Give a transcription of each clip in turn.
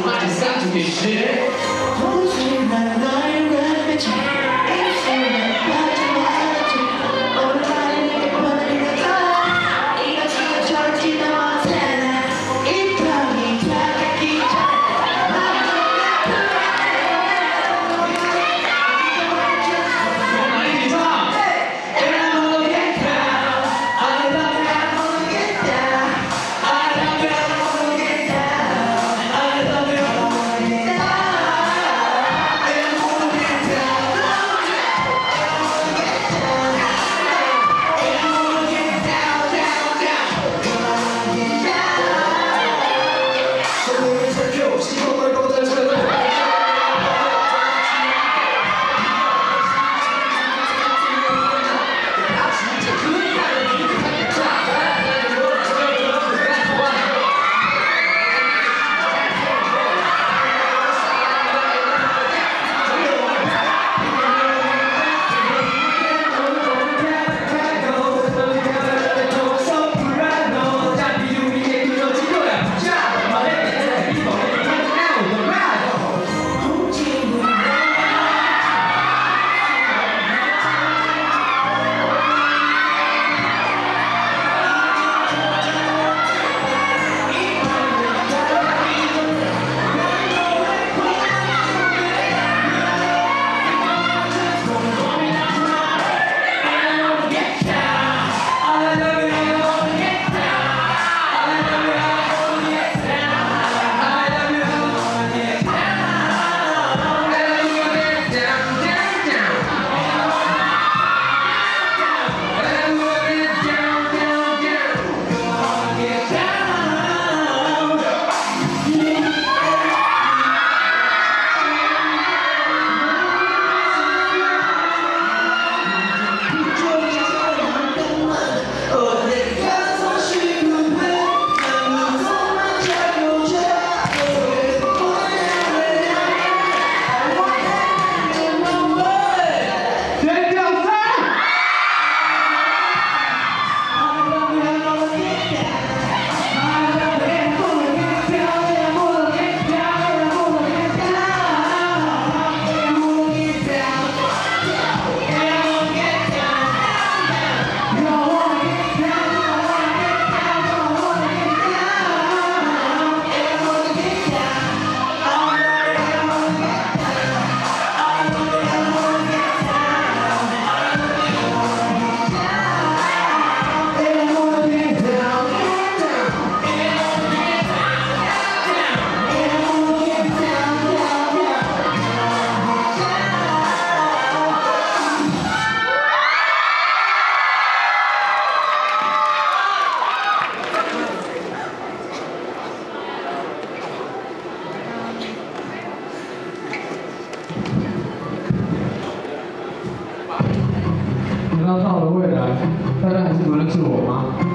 Marcel Teixeira. 那到了未来，大家还是不认识我吗？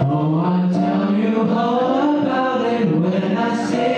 Oh, I'll tell you all about it when I see